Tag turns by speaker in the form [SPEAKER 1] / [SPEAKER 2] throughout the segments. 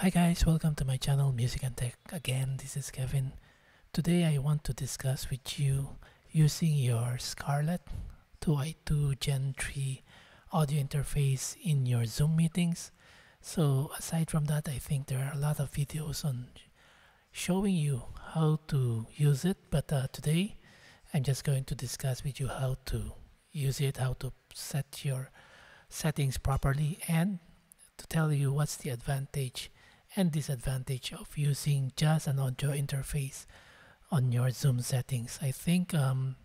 [SPEAKER 1] Hi guys, welcome to my channel Music and Tech. Again, this is Kevin. Today I want to discuss with you using your Scarlett 2i2 Gen 3 audio interface in your Zoom meetings. So aside from that, I think there are a lot of videos on showing you how to use it. But uh, today I'm just going to discuss with you how to use it, how to set your settings properly and to tell you what's the advantage and disadvantage of using just an audio interface on your Zoom settings. I think, um,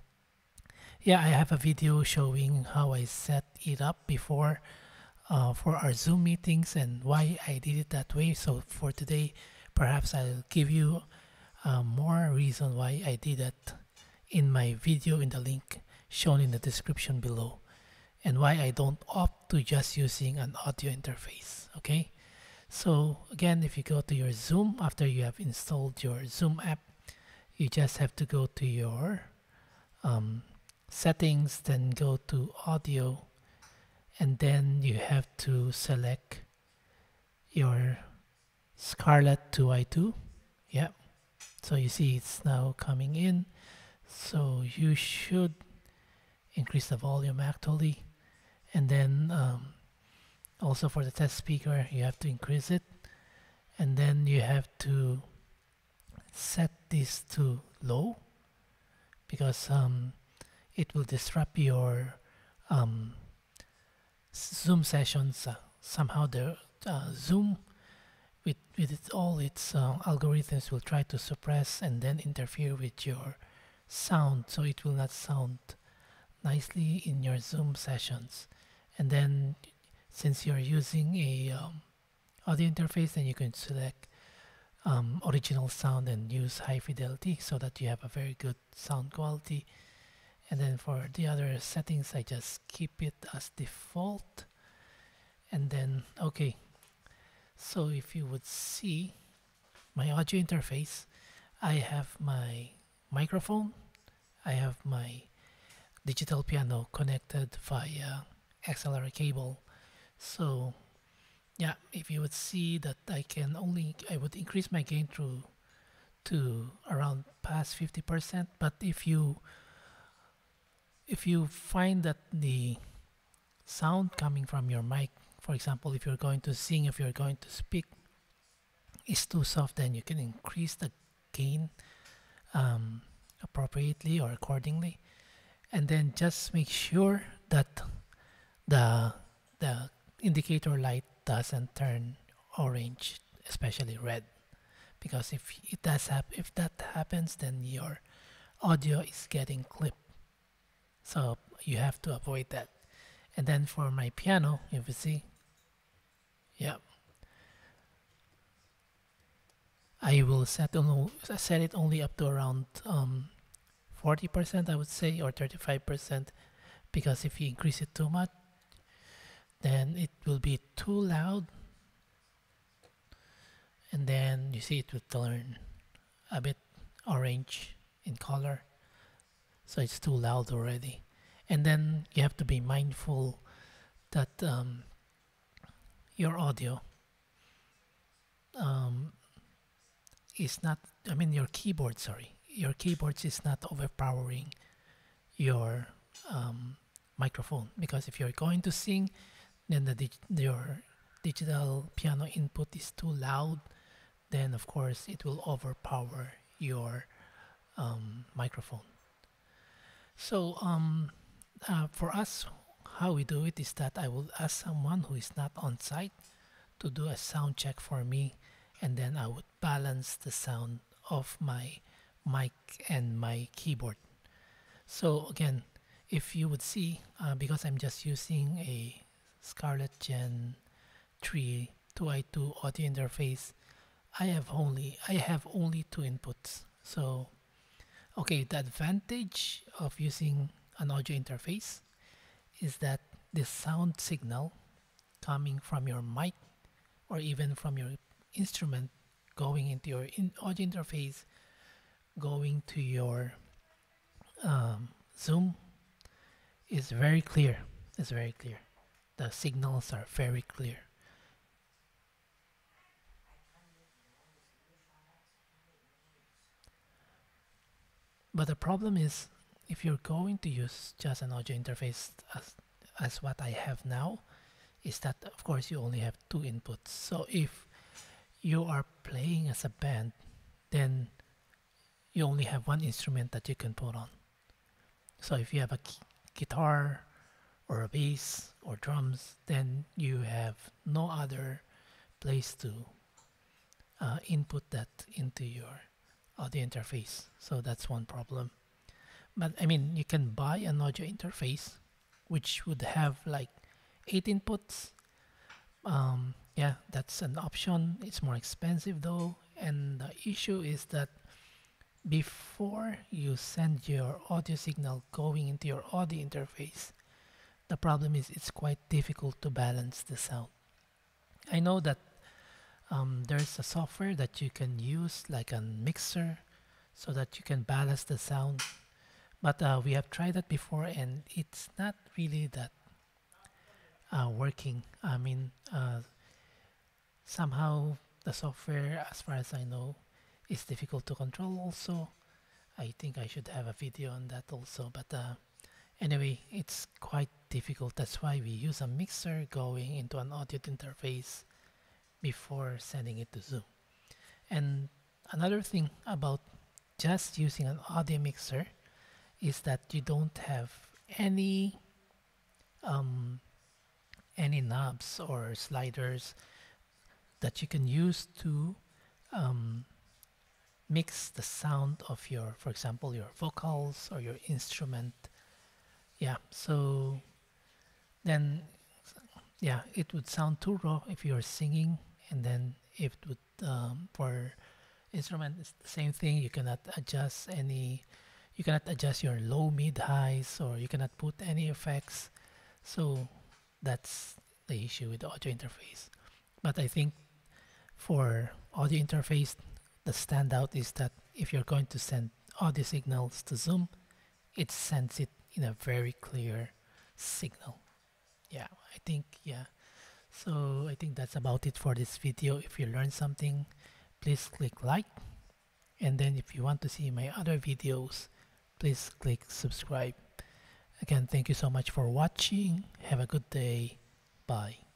[SPEAKER 1] yeah, I have a video showing how I set it up before uh, for our Zoom meetings and why I did it that way. So for today, perhaps I'll give you uh, more reason why I did that in my video in the link shown in the description below and why I don't opt to just using an audio interface okay so again if you go to your zoom after you have installed your zoom app you just have to go to your um, settings then go to audio and then you have to select your Scarlett 2i2 yeah so you see it's now coming in. So you should increase the volume actually. And then um, also for the test speaker you have to increase it. And then you have to set this to low because um, it will disrupt your um, zoom sessions uh, somehow the uh, zoom with with it, all its uh, algorithms will try to suppress and then interfere with your sound. So it will not sound nicely in your zoom sessions. And then since you're using a um, audio interface then you can select um, original sound and use high fidelity so that you have a very good sound quality. And then for the other settings I just keep it as default. And then okay. So if you would see my audio interface I have my microphone. I have my digital piano connected via XLR cable so yeah if you would see that I can only I would increase my gain through to around past 50% but if you if you find that the sound coming from your mic for example if you're going to sing if you're going to speak is too soft then you can increase the gain um, appropriately or accordingly. And then just make sure that the the indicator light doesn't turn orange especially red. Because if it does hap- if that happens then your audio is getting clipped. So you have to avoid that. And then for my piano if you see yeah. I will set on, set it only up to around um, 40% I would say or 35% because if you increase it too much then it will be too loud. And then you see it will turn a bit orange in color. So it's too loud already. And then you have to be mindful that um, your audio um, is not I mean your keyboard sorry. Your keyboard is not overpowering your um, microphone. Because if you're going to sing then the dig your digital piano input is too loud then of course it will overpower your um, microphone. So um, uh, for us how we do it is that I will ask someone who is not on site to do a sound check for me and then I would balance the sound of my mic and my keyboard. So again if you would see uh, because I'm just using a Scarlett Gen 3 2i2 audio interface. I have only I have only two inputs. So okay the advantage of using an audio interface is that the sound signal coming from your mic or even from your instrument going into your in audio interface going to your um, zoom is very clear. It's very clear the signals are very clear. But the problem is if you're going to use just an audio interface as, as what I have now is that of course you only have two inputs. So if you are playing as a band then you only have one instrument that you can put on. So if you have a guitar or a bass or drums then you have no other place to uh, input that into your audio interface. So that's one problem. But I mean you can buy an audio interface which would have like eight inputs. Um, yeah that's an option. It's more expensive though. And the issue is that before you send your audio signal going into your audio interface the problem is it's quite difficult to balance the sound I know that um, there's a software that you can use like a mixer so that you can balance the sound but uh, we have tried that before and it's not really that uh, working. I mean uh, somehow the software as far as I know is difficult to control also. I think I should have a video on that also but uh, anyway it's quite difficult. That's why we use a mixer going into an audio interface before sending it to Zoom. And another thing about just using an audio mixer is that you don't have any um, any knobs or sliders that you can use to um, mix the sound of your for example your vocals or your instrument. Yeah so then yeah it would sound too raw if you're singing and then if it would um, for instrument it's the same thing. You cannot adjust any you cannot adjust your low mid highs or you cannot put any effects. So that's the issue with the audio interface. But I think for audio interface the standout is that if you're going to send audio signals to Zoom it sends it in a very clear signal yeah I think yeah. So I think that's about it for this video. If you learned something please click like. And then if you want to see my other videos please click subscribe. Again thank you so much for watching. Have a good day. Bye